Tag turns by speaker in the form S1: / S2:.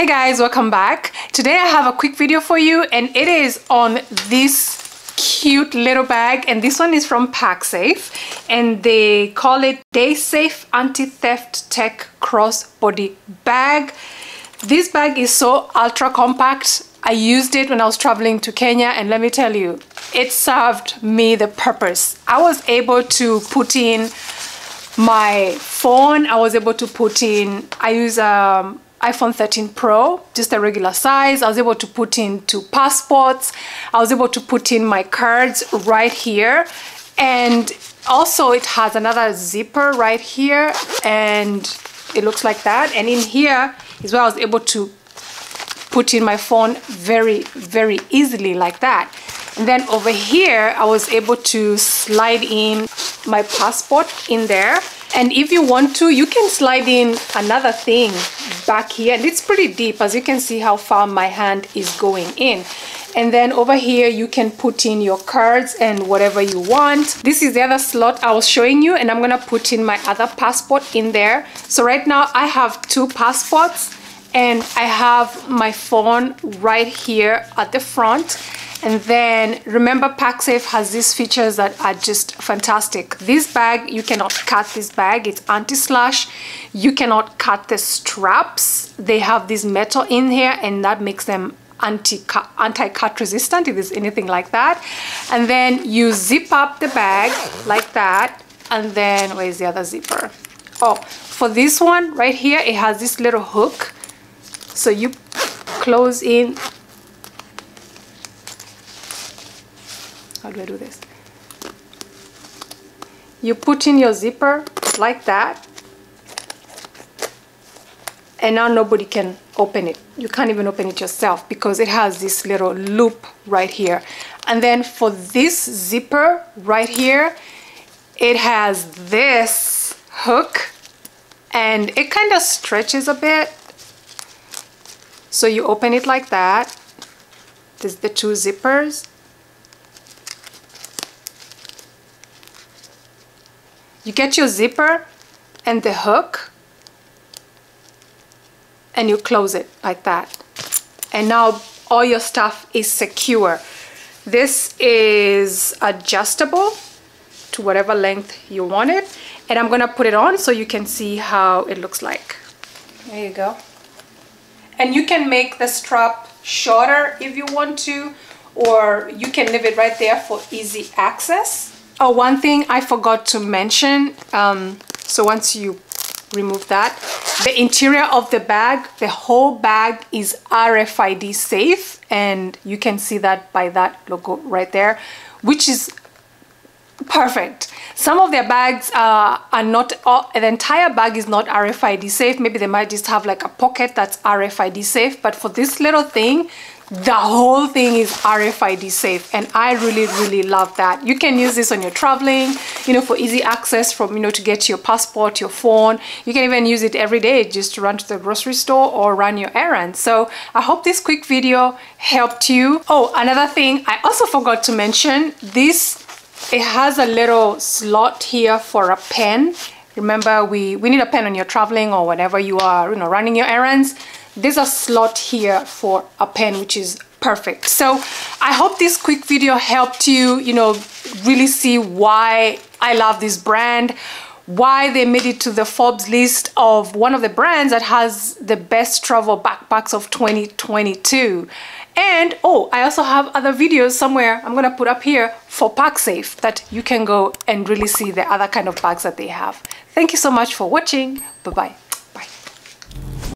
S1: Hey guys, welcome back. Today I have a quick video for you and it is on this cute little bag and this one is from Pacsafe and they call it Daysafe Anti-Theft Tech Crossbody Bag. This bag is so ultra compact. I used it when I was traveling to Kenya and let me tell you, it served me the purpose. I was able to put in my phone, I was able to put in, I use um, iPhone 13 Pro, just a regular size. I was able to put in two passports. I was able to put in my cards right here. And also it has another zipper right here and it looks like that. And in here is where I was able to put in my phone very, very easily like that. And then over here, I was able to slide in my passport in there and if you want to you can slide in another thing back here. And it's pretty deep. As you can see how far my hand is going in. And then over here you can put in your cards and whatever you want. This is the other slot I was showing you. And I'm gonna put in my other passport in there. So right now I have two passports. And I have my phone right here at the front and then remember Pacsafe has these features that are just fantastic. This bag, you cannot cut this bag. It's anti-slash. You cannot cut the straps. They have this metal in here and that makes them anti-cut anti -cut resistant if there's anything like that. And then you zip up the bag like that. And then where's the other zipper? Oh, for this one right here, it has this little hook. So you close in how do I do this you put in your zipper like that and now nobody can open it. You can't even open it yourself because it has this little loop right here. And then for this zipper right here it has this hook and it kind of stretches a bit. So you open it like that. There's the two zippers you get your zipper and the hook and you close it like that. And now all your stuff is secure. This is adjustable to whatever length you want it and I'm gonna put it on so you can see how it looks like. There you go. And you can make the strap shorter if you want to or you can leave it right there for easy access Oh, one thing I forgot to mention. Um, so once you remove that, the interior of the bag, the whole bag is RFID safe. And you can see that by that logo right there, which is perfect. Some of their bags uh, are not, uh, the entire bag is not RFID safe. Maybe they might just have like a pocket that's RFID safe. But for this little thing, the whole thing is RFID safe and I really really love that. You can use this when you're traveling you know for easy access from you know to get your passport your phone. You can even use it every day just to run to the grocery store or run your errands so I hope this quick video helped you. Oh another thing I also forgot to mention this it has a little slot here for a pen. Remember we we need a pen when you're traveling or whenever you are you know running your errands there's a slot here for a pen which is perfect. So i hope this quick video helped you you know really see why i love this brand why they made it to the Forbes list of one of the brands that has the best travel backpacks of 2022 and oh I also have other videos somewhere I'm gonna put up here for Pacsafe that you can go and really see the other kind of bags that they have. Thank you so much for watching. Bye bye